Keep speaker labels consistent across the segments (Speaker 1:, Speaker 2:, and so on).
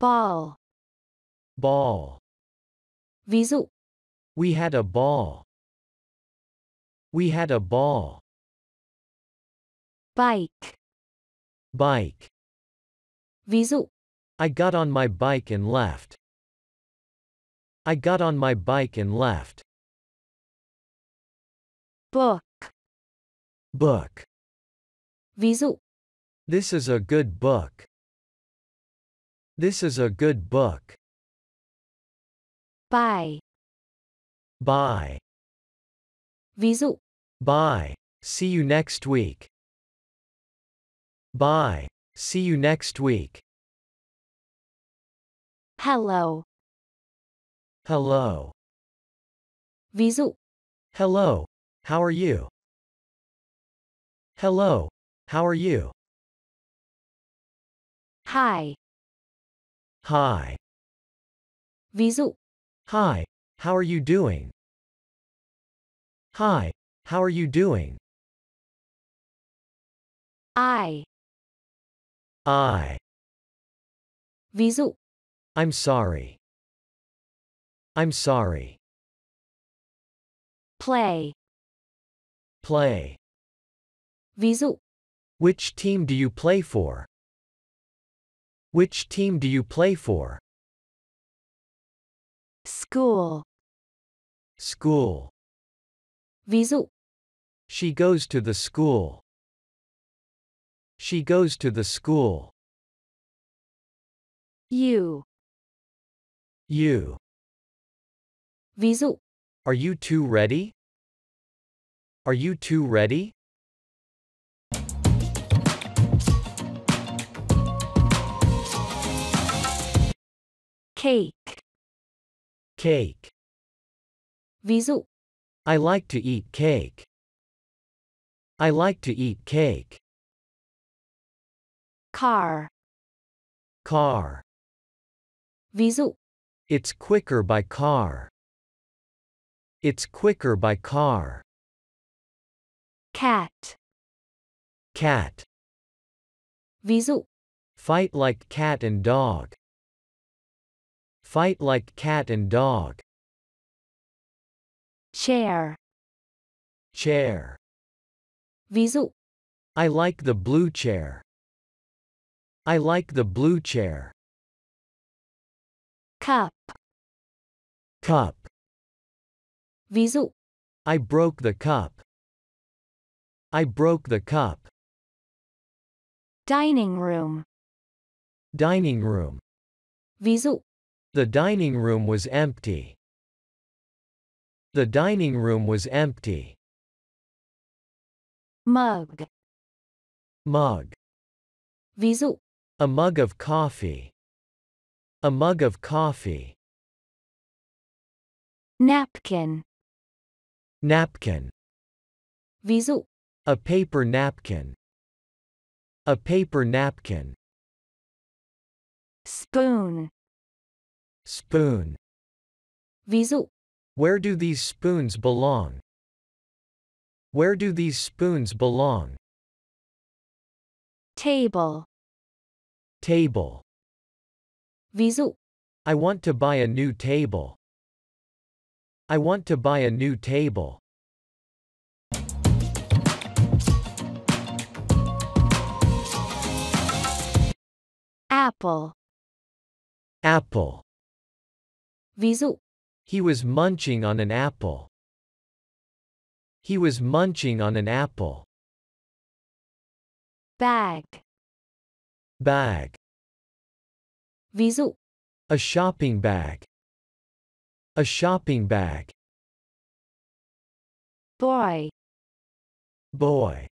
Speaker 1: ball,
Speaker 2: ball.
Speaker 1: ví dụ,
Speaker 2: We had a ball. We had a ball.
Speaker 1: bike,
Speaker 2: Bike.
Speaker 1: ví dụ,
Speaker 2: I got on my bike and left. I got on my bike and left.
Speaker 1: book,
Speaker 2: Book.
Speaker 1: ví dụ,
Speaker 2: This is a good book. This is a good book.
Speaker 1: buy,
Speaker 2: Bye.
Speaker 1: ví dụ,
Speaker 2: Bye. See you next week. Bye. See you next week.
Speaker 1: hello,
Speaker 2: Hello.
Speaker 1: ví dụ,
Speaker 2: Hello. How are you? Hello. How are you?
Speaker 1: hi,
Speaker 2: Hi.
Speaker 1: ví dụ,
Speaker 2: Hi. How are you doing? Hi. How are you doing?
Speaker 1: I,
Speaker 2: I.
Speaker 1: ví dụ,
Speaker 2: I'm sorry. I'm sorry.
Speaker 1: play,
Speaker 2: Play.
Speaker 1: ví dụ,
Speaker 2: Which team do you play for? Which team do you play for?
Speaker 1: school,
Speaker 2: School.
Speaker 1: ví dụ,
Speaker 2: She goes to the school. She goes to the school.
Speaker 1: you,
Speaker 2: You.
Speaker 1: ví dụ,
Speaker 2: Are you two ready? Are you two ready?
Speaker 1: Cake,
Speaker 2: Cake.
Speaker 1: ví dụ,
Speaker 2: I like to eat cake. I like to eat cake.
Speaker 1: car,
Speaker 2: Car.
Speaker 1: ví dụ,
Speaker 2: It's quicker by car. It's quicker by car.
Speaker 1: cat,
Speaker 2: Cat.
Speaker 1: ví dụ,
Speaker 2: Fight like cat and dog. Fight like cat and dog.
Speaker 1: chair,
Speaker 2: Chair.
Speaker 1: ví dụ,
Speaker 2: I like the blue chair. I like the blue chair.
Speaker 1: cup,
Speaker 2: Cup.
Speaker 1: ví dụ,
Speaker 2: I broke the cup. I broke the cup.
Speaker 1: dining room,
Speaker 2: Dining room.
Speaker 1: ví dụ,
Speaker 2: The dining room was empty. The dining room was empty.
Speaker 1: mug,
Speaker 2: Mug.
Speaker 1: ví dụ,
Speaker 2: A mug of coffee. A mug of coffee.
Speaker 1: napkin,
Speaker 2: Napkin.
Speaker 1: ví dụ,
Speaker 2: A paper napkin. A paper napkin.
Speaker 1: spoon,
Speaker 2: Spoon.
Speaker 1: ví dụ,
Speaker 2: Where do these spoons belong? Where do these spoons belong?
Speaker 1: table,
Speaker 2: Table.
Speaker 1: ví dụ,
Speaker 2: I want to buy a new table. I want to buy a new table.
Speaker 1: apple,
Speaker 2: Apple.
Speaker 1: Ví dụ,
Speaker 2: He was munching on an apple. He was munching on an apple.
Speaker 1: bag,
Speaker 2: Bag.
Speaker 1: ví dụ,
Speaker 2: A shopping bag. A shopping bag.
Speaker 1: boy,
Speaker 2: Boy.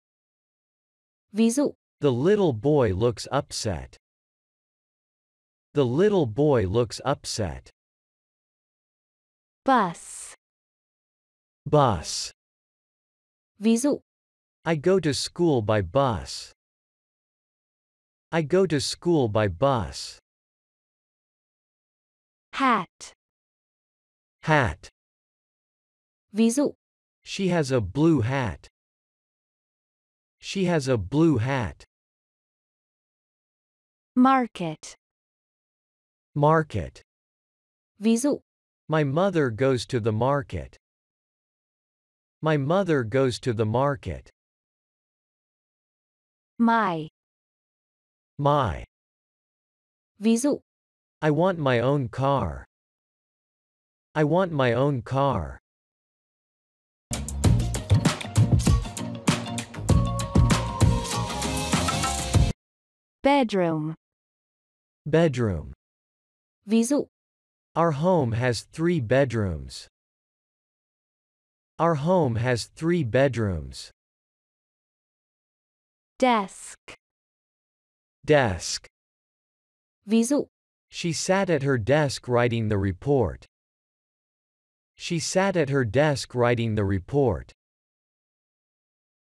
Speaker 1: ví dụ,
Speaker 2: The little boy looks upset. The little boy looks upset.
Speaker 1: Bus,
Speaker 2: Bus.
Speaker 1: ví dụ,
Speaker 2: I go to school by bus. I go to school by bus.
Speaker 1: hat,
Speaker 2: Hat.
Speaker 1: ví dụ,
Speaker 2: She has a blue hat. She has a blue hat.
Speaker 1: market,
Speaker 2: Market.
Speaker 1: Ví dụ,
Speaker 2: My mother goes to the market. My mother goes to the market.
Speaker 1: my.
Speaker 2: My.
Speaker 1: Ví dụ,
Speaker 2: I want my own car. I want my own car.
Speaker 1: bedroom.
Speaker 2: Bedroom.
Speaker 1: Ví dụ,
Speaker 2: Our home has three bedrooms. Our home has three bedrooms.
Speaker 1: desk.
Speaker 2: Desk.
Speaker 1: Ví dụ,
Speaker 2: She sat at her desk writing the report. She sat at her desk writing the report.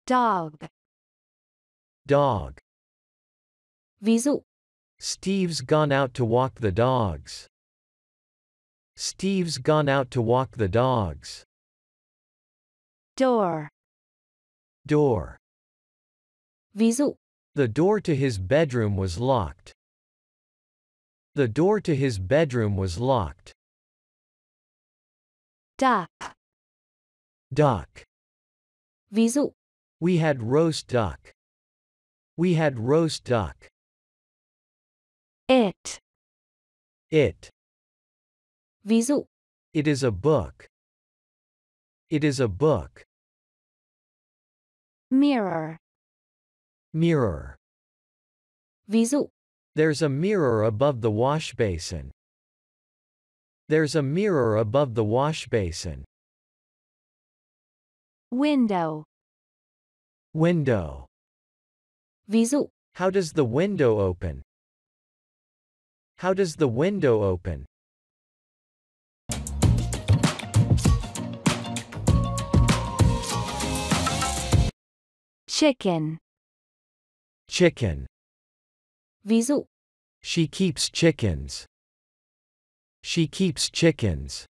Speaker 1: dog.
Speaker 2: Dog.
Speaker 1: Ví dụ,
Speaker 2: Steve's gone out to walk the dogs. Steve's gone out to walk the dogs.
Speaker 1: door.
Speaker 2: Door.
Speaker 1: Ví dụ,
Speaker 2: The door to his bedroom was locked. The door to his bedroom was locked.
Speaker 1: duck.
Speaker 2: Duck.
Speaker 1: Ví dụ,
Speaker 2: We had roast duck. We had roast duck.
Speaker 1: it.
Speaker 2: It.
Speaker 1: Ví dụ,
Speaker 2: It is a book. It is a book.
Speaker 1: mirror.
Speaker 2: Mirror.
Speaker 1: Ví dụ,
Speaker 2: There's a mirror above the wash basin. There's a mirror above the wash basin.
Speaker 1: window.
Speaker 2: Window.
Speaker 1: Ví dụ,
Speaker 2: How does the window open? How does the window open?
Speaker 1: Chicken.
Speaker 2: Chicken.
Speaker 1: Ví dụ,
Speaker 2: She keeps chickens. She keeps chickens.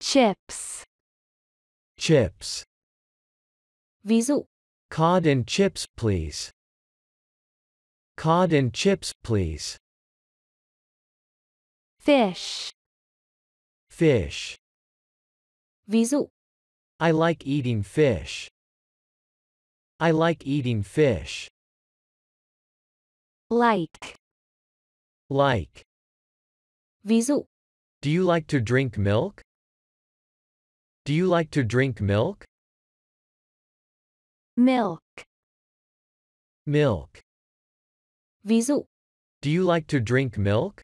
Speaker 1: chips.
Speaker 2: Chips.
Speaker 1: Ví dụ,
Speaker 2: Cod and chips, please. Cod and chips, please.
Speaker 1: fish.
Speaker 2: Fish.
Speaker 1: Ví dụ,
Speaker 2: I like eating fish. I like eating fish.
Speaker 1: like.
Speaker 2: Like.
Speaker 1: Ví dụ,
Speaker 2: Do you like to drink milk? Do you like to drink milk?
Speaker 1: milk.
Speaker 2: Milk.
Speaker 1: Ví dụ,
Speaker 2: Do you like to drink milk?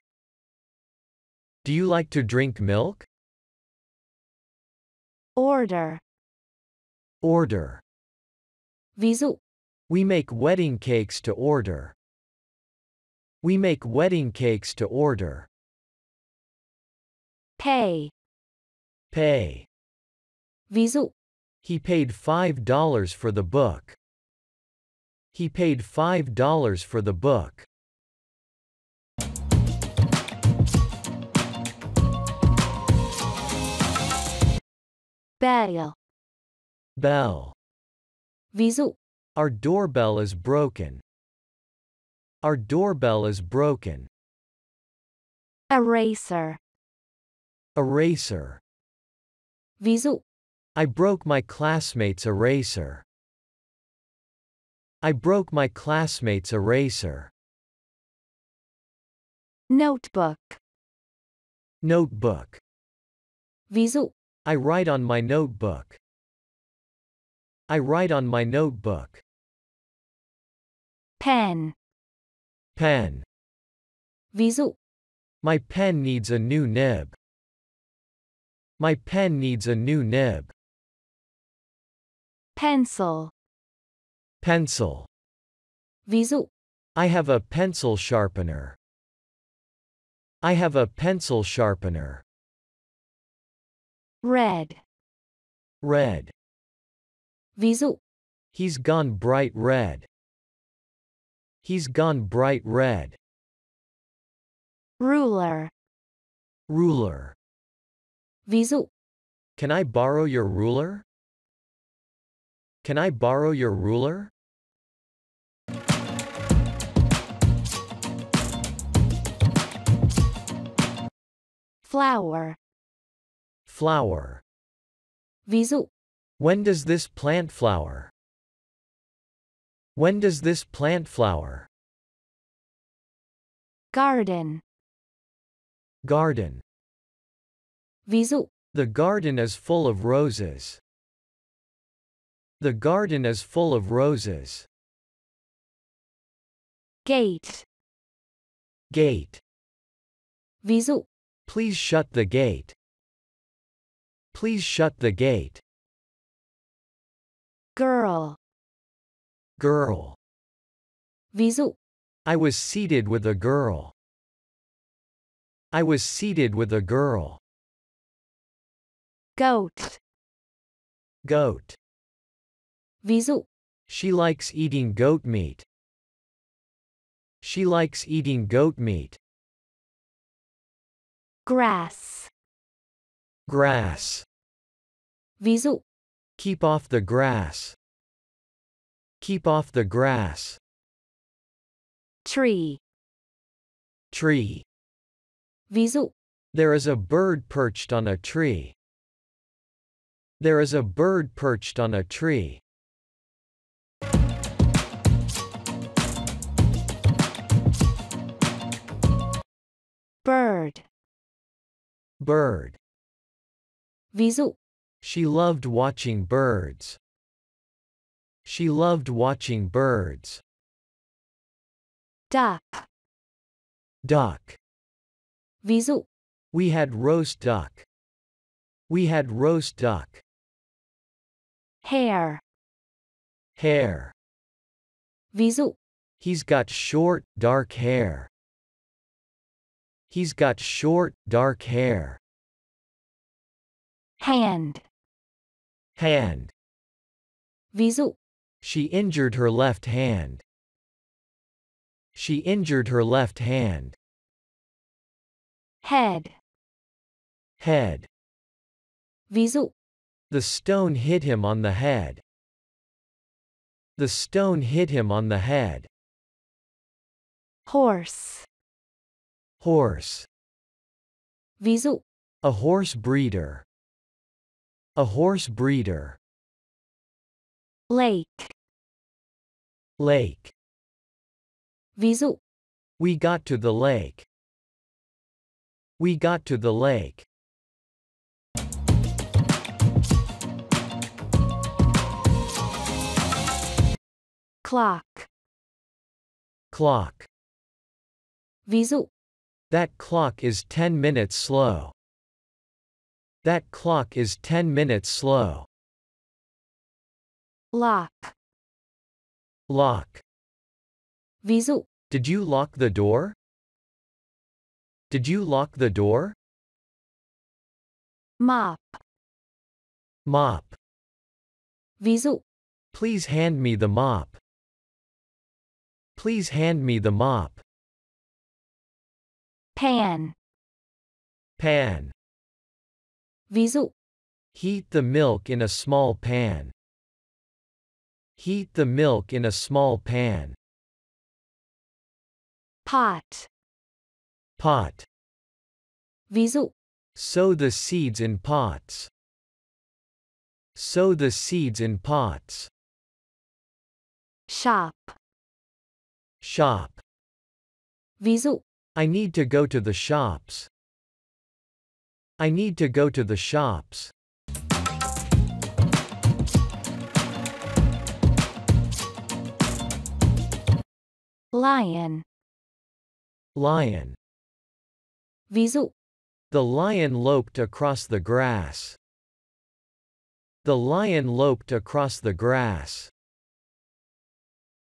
Speaker 2: Do you like to drink milk?
Speaker 1: order.
Speaker 2: Order.
Speaker 1: Ví dụ,
Speaker 2: We make wedding cakes to order. We make wedding cakes to order.
Speaker 1: pay.
Speaker 2: Pay.
Speaker 1: Ví dụ,
Speaker 2: He paid $5 for the book. He paid $5 for the book.
Speaker 1: bell.
Speaker 2: Bell.
Speaker 1: Ví dụ,
Speaker 2: Our doorbell is broken. Our doorbell is broken.
Speaker 1: eraser.
Speaker 2: Eraser.
Speaker 1: Ví dụ,
Speaker 2: I broke my classmate's eraser. I broke my classmate's eraser.
Speaker 1: notebook.
Speaker 2: Notebook.
Speaker 1: Ví dụ,
Speaker 2: I write on my notebook. I write on my notebook.
Speaker 1: pen.
Speaker 2: Pen.
Speaker 1: Ví dụ,
Speaker 2: My pen needs a new nib. My pen needs a new nib.
Speaker 1: pencil.
Speaker 2: Pencil.
Speaker 1: Ví dụ,
Speaker 2: I have a pencil sharpener. I have a pencil sharpener.
Speaker 1: red.
Speaker 2: Red.
Speaker 1: Ví dụ,
Speaker 2: He's gone bright red. He's gone bright red.
Speaker 1: ruler.
Speaker 2: Ruler.
Speaker 1: Ví dụ,
Speaker 2: Can I borrow your ruler? Can I borrow your ruler?
Speaker 3: flower,
Speaker 2: flower.
Speaker 1: Ví dụ,
Speaker 2: When does this plant flower? When does this plant flower?
Speaker 3: garden,
Speaker 2: Garden.
Speaker 1: ví dụ,
Speaker 2: The garden is full of roses. The garden is full of roses.
Speaker 3: gate,
Speaker 2: Gate.
Speaker 1: ví dụ,
Speaker 2: Please shut the gate. Please shut the gate.
Speaker 3: Girl,
Speaker 2: Girl.
Speaker 1: ví dụ,
Speaker 2: I was seated with a girl. I was seated with a girl.
Speaker 3: goat,
Speaker 2: Goat.
Speaker 1: ví dụ,
Speaker 2: She likes eating goat meat. She likes eating goat meat.
Speaker 3: grass,
Speaker 2: Grass.
Speaker 1: ví dụ,
Speaker 2: Keep off the grass. Keep off the grass.
Speaker 3: tree,
Speaker 2: Tree.
Speaker 1: ví dụ,
Speaker 2: There is a bird perched on a tree. There is a bird perched on a tree.
Speaker 3: bird,
Speaker 2: Bird.
Speaker 1: ví dụ,
Speaker 2: She loved watching birds. She loved watching birds.
Speaker 3: duck,
Speaker 2: Duck.
Speaker 1: ví dụ,
Speaker 2: We had roast duck. We had roast duck.
Speaker 3: hare,
Speaker 2: Hair.
Speaker 1: ví dụ,
Speaker 2: He's got short, dark hair. He's got short, dark hair.
Speaker 3: hand,
Speaker 2: Hand.
Speaker 1: ví dụ,
Speaker 2: She injured her left hand. She injured her left hand.
Speaker 3: head,
Speaker 2: Head.
Speaker 1: ví dụ,
Speaker 2: The stone hit him on the head. The stone hit him on the head.
Speaker 3: horse,
Speaker 2: Horse.
Speaker 1: ví dụ,
Speaker 2: A horse breeder. A horse breeder.
Speaker 3: lake,
Speaker 2: Lake.
Speaker 1: ví dụ,
Speaker 2: We got to the lake. We got to the lake.
Speaker 3: clock,
Speaker 2: Clock.
Speaker 1: ví dụ,
Speaker 2: That clock is 10 minutes slow. That clock is 10 minutes slow.
Speaker 3: lock,
Speaker 2: Lock.
Speaker 1: ví dụ,
Speaker 2: Did you lock the door? Did you lock the door?
Speaker 3: mop,
Speaker 2: Mop.
Speaker 1: ví dụ,
Speaker 2: Please hand me the mop. Please hand me the mop.
Speaker 3: pan,
Speaker 2: Pan.
Speaker 1: Ví dụ,
Speaker 2: Heat the milk in a small pan. Heat the milk in a small pan.
Speaker 3: pot,
Speaker 2: Pot.
Speaker 1: ví dụ,
Speaker 2: Sow the seeds in pots. Sow the seeds in pots.
Speaker 3: shop,
Speaker 2: Shop.
Speaker 1: ví dụ,
Speaker 2: I need to go to the shops. I need to go to the shops.
Speaker 3: lion,
Speaker 2: Lion.
Speaker 1: ví dụ,
Speaker 2: The lion loped across the grass. The lion loped across the grass.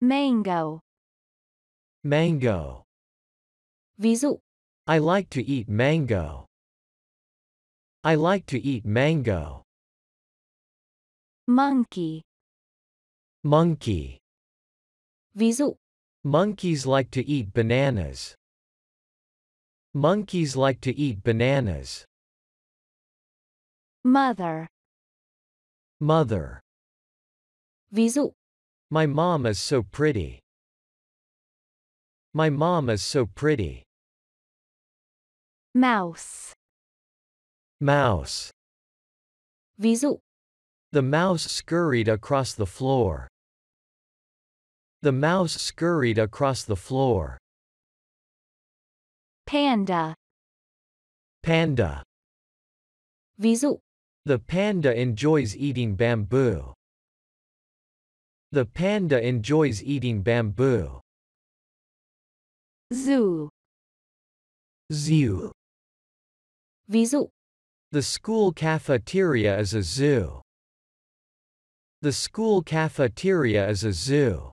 Speaker 3: mango,
Speaker 2: Mango.
Speaker 1: ví dụ,
Speaker 2: I like to eat mango. I like to eat mango.
Speaker 3: monkey,
Speaker 2: Monkey.
Speaker 1: ví dụ,
Speaker 2: Monkeys like to eat bananas. Monkeys like to eat bananas.
Speaker 3: mother,
Speaker 2: Mother.
Speaker 1: ví dụ,
Speaker 2: My mom is so pretty. My mom is so pretty.
Speaker 3: mouse,
Speaker 2: Mouse.
Speaker 1: Ví dụ,
Speaker 2: The mouse scurried across the floor. The mouse scurried across the floor.
Speaker 3: Panda.
Speaker 2: Panda.
Speaker 1: ví dụ,
Speaker 2: The panda enjoys eating bamboo. The panda enjoys eating bamboo.
Speaker 3: Zoo.
Speaker 2: Zoo.
Speaker 1: ví dụ,
Speaker 2: The school cafeteria is a zoo. The school cafeteria is a zoo.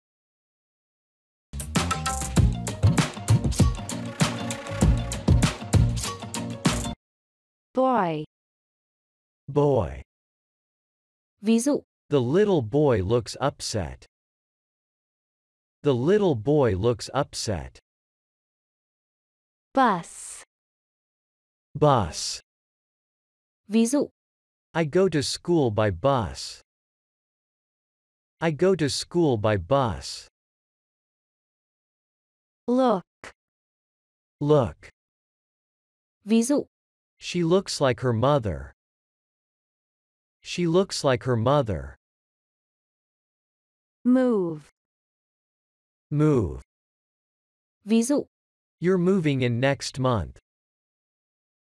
Speaker 3: Boy.
Speaker 2: Boy.
Speaker 1: ví dụ,
Speaker 2: The little boy looks upset. The little boy looks upset.
Speaker 3: Bus.
Speaker 2: Bus.
Speaker 1: Ví dụ,
Speaker 2: I go to school by bus. I go to school by bus.
Speaker 3: Look.
Speaker 2: Look.
Speaker 1: ví dụ,
Speaker 2: She looks like her mother. She looks like her mother.
Speaker 3: Move.
Speaker 2: Move.
Speaker 1: ví dụ,
Speaker 2: You're moving in next month.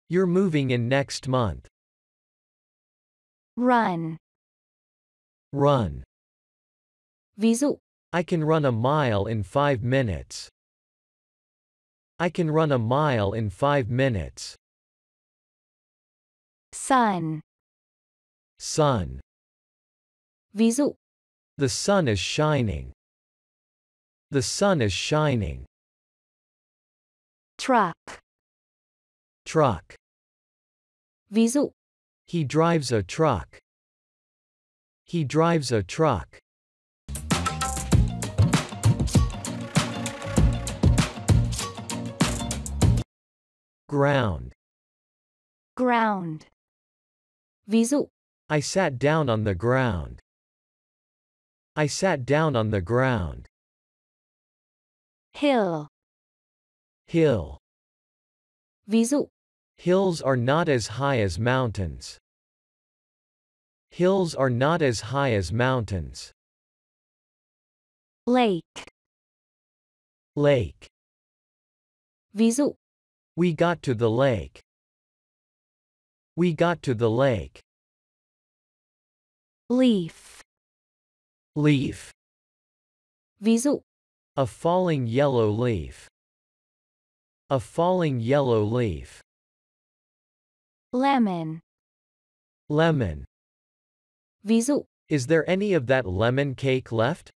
Speaker 2: You're moving in next month.
Speaker 3: Run.
Speaker 2: Run.
Speaker 1: ví dụ,
Speaker 2: I can run a mile in five minutes. I can run a mile in five minutes.
Speaker 3: Sun.
Speaker 2: Sun.
Speaker 1: ví dụ,
Speaker 2: The sun is shining. The sun is shining.
Speaker 3: Truck.
Speaker 2: Truck.
Speaker 1: ví dụ,
Speaker 2: He drives a truck. He drives a truck. Ground.
Speaker 3: Ground.
Speaker 1: ví dụ,
Speaker 2: I sat down on the ground. I sat down on the ground.
Speaker 3: Hill.
Speaker 2: Hill.
Speaker 1: ví dụ,
Speaker 2: Hills are not as high as mountains. Hills are not as high as mountains.
Speaker 3: Lake.
Speaker 2: Lake.
Speaker 1: ví dụ,
Speaker 2: We got to the lake. We got to the lake.
Speaker 3: Leaf.
Speaker 2: Leaf.
Speaker 1: ví dụ,
Speaker 2: A falling yellow leaf. A falling yellow leaf.
Speaker 3: Lemon.
Speaker 2: Lemon.
Speaker 1: ví dụ,
Speaker 2: Is there any of that lemon cake left?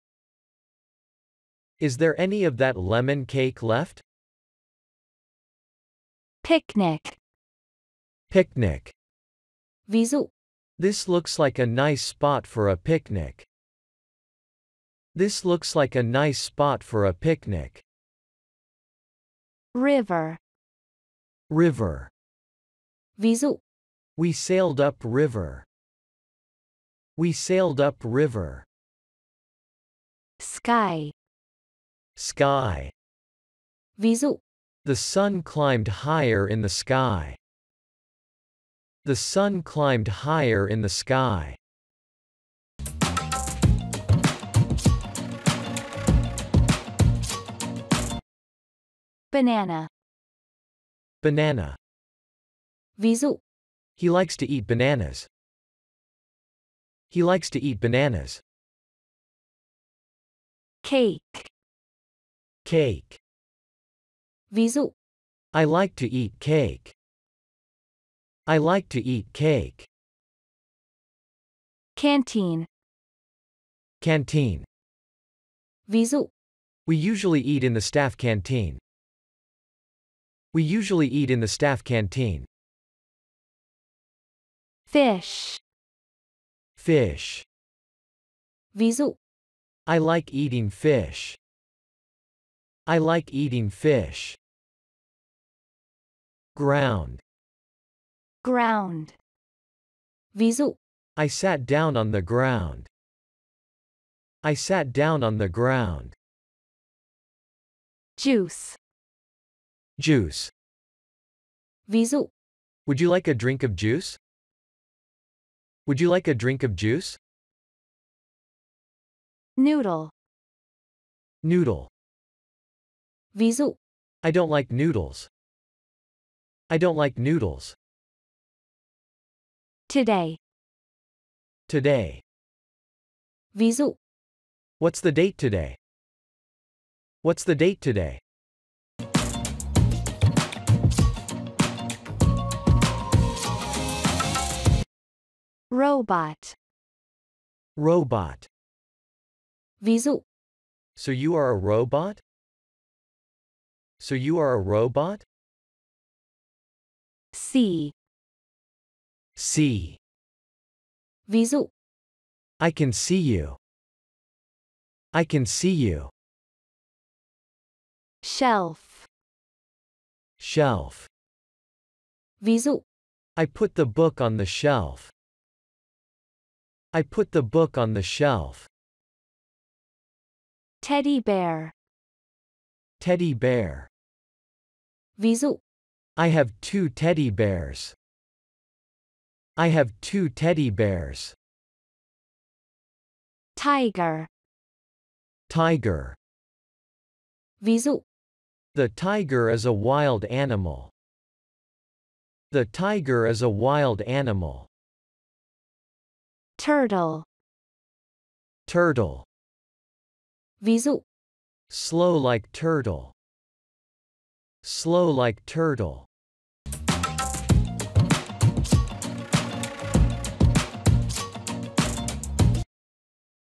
Speaker 2: Is there any of that lemon cake left?
Speaker 3: Picnic.
Speaker 2: Picnic.
Speaker 1: ví dụ,
Speaker 2: This looks like a nice spot for a picnic. This looks like a nice spot for a picnic.
Speaker 3: River.
Speaker 2: River.
Speaker 1: Ví dụ,
Speaker 2: We sailed up river. We sailed up river.
Speaker 3: Sky.
Speaker 2: Sky.
Speaker 1: ví dụ,
Speaker 2: The sun climbed higher in the sky. The sun climbed higher in the sky.
Speaker 3: Banana.
Speaker 2: Banana.
Speaker 1: Ví dụ,
Speaker 2: He likes to eat bananas. He likes to eat bananas.
Speaker 3: Cake.
Speaker 2: Cake.
Speaker 1: ví dụ,
Speaker 2: I like to eat cake. I like to eat cake.
Speaker 3: Canteen.
Speaker 2: Canteen.
Speaker 1: ví dụ,
Speaker 2: We usually eat in the staff canteen. We usually eat in the staff canteen.
Speaker 3: Fish.
Speaker 2: Fish.
Speaker 1: ví dụ,
Speaker 2: I like eating fish. I like eating fish. Ground.
Speaker 3: Ground.
Speaker 1: ví dụ,
Speaker 2: I sat down on the ground. I sat down on the ground.
Speaker 3: Juice.
Speaker 2: Juice.
Speaker 1: ví dụ,
Speaker 2: Would you like a drink of juice? Would you like a drink of juice?
Speaker 3: Noodle.
Speaker 2: Noodle.
Speaker 1: Ví dụ,
Speaker 2: I don't like noodles. I don't like noodles.
Speaker 3: Today.
Speaker 2: Today.
Speaker 1: ví dụ,
Speaker 2: What's the date today? What's the date today?
Speaker 3: Robot.
Speaker 2: Robot.
Speaker 1: ví dụ,
Speaker 2: So you are a robot? So you are a robot?
Speaker 3: See.
Speaker 2: See.
Speaker 1: ví dụ,
Speaker 2: I can see you. I can see you.
Speaker 3: Shelf.
Speaker 2: Shelf.
Speaker 1: ví dụ,
Speaker 2: I put the book on the shelf. I put the book on the shelf.
Speaker 3: Teddy bear.
Speaker 2: Teddy bear.
Speaker 1: ví dụ,
Speaker 2: I have two teddy bears. I have two teddy bears.
Speaker 3: Tiger.
Speaker 2: Tiger.
Speaker 1: ví dụ,
Speaker 2: The tiger is a wild animal. The tiger is a wild animal.
Speaker 3: Turtle.
Speaker 2: Turtle.
Speaker 1: ví dụ,
Speaker 2: Slow like turtle. Slow like turtle.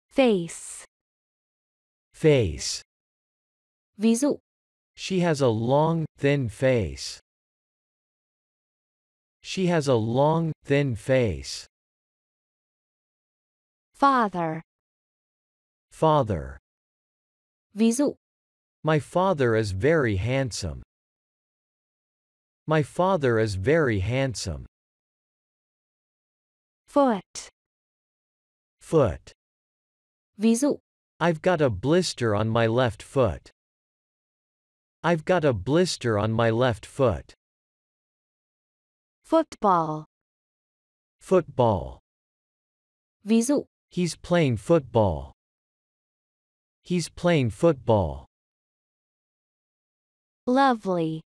Speaker 3: Face.
Speaker 2: Face.
Speaker 1: ví dụ,
Speaker 2: She has a long, thin face. She has a long, thin face.
Speaker 3: Father.
Speaker 2: Father.
Speaker 1: ví dụ,
Speaker 2: My father is very handsome. My father is very handsome.
Speaker 3: Foot.
Speaker 2: Foot.
Speaker 1: ví dụ,
Speaker 2: I've got a blister on my left foot. I've got a blister on my left foot.
Speaker 3: Football.
Speaker 2: Football.
Speaker 1: ví dụ,
Speaker 2: He's playing football. He's playing football.
Speaker 3: Lovely.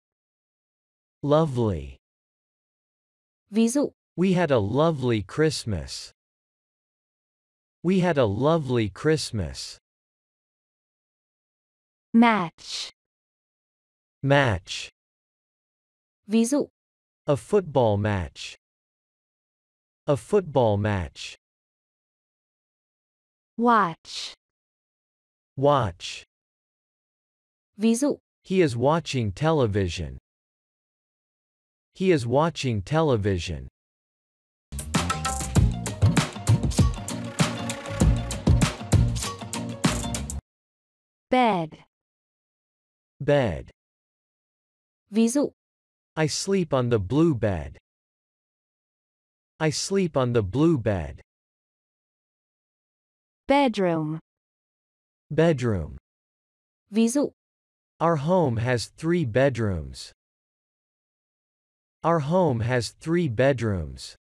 Speaker 2: Lovely.
Speaker 1: ví dụ,
Speaker 2: We had a lovely Christmas. We had a lovely Christmas.
Speaker 3: Match.
Speaker 2: Match.
Speaker 1: ví dụ,
Speaker 2: A football match. A football match.
Speaker 3: Watch.
Speaker 2: Watch.
Speaker 1: ví dụ,
Speaker 2: He is watching television. He is watching television.
Speaker 3: Bed.
Speaker 2: Bed.
Speaker 1: ví dụ,
Speaker 2: I sleep on the blue bed. I sleep on the blue bed.
Speaker 3: Bedroom.
Speaker 2: Bedroom.
Speaker 1: ví dụ,
Speaker 2: Our home has three bedrooms. Our home has three bedrooms.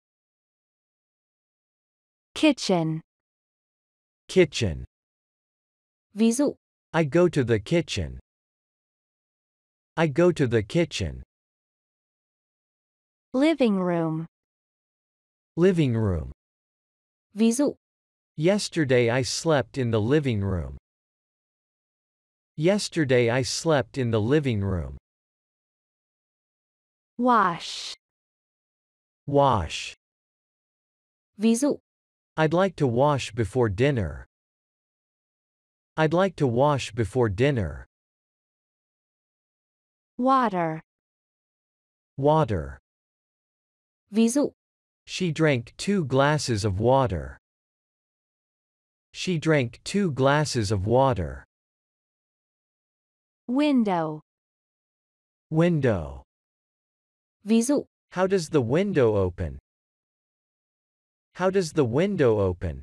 Speaker 3: Kitchen.
Speaker 2: Kitchen.
Speaker 1: ví dụ,
Speaker 2: I go to the kitchen. I go to the kitchen.
Speaker 3: Living room.
Speaker 2: Living room.
Speaker 1: ví dụ,
Speaker 2: Yesterday I slept in the living room. Yesterday I slept in the living room.
Speaker 3: Wash.
Speaker 2: Wash.
Speaker 1: ví dụ,
Speaker 2: I'd like to wash before dinner. I'd like to wash before dinner.
Speaker 3: Water.
Speaker 2: Water.
Speaker 1: ví dụ,
Speaker 2: She drank two glasses of water. She drank two glasses of water.
Speaker 3: Window.
Speaker 2: Window.
Speaker 1: ví dụ,
Speaker 2: How does the window open? How does the window open?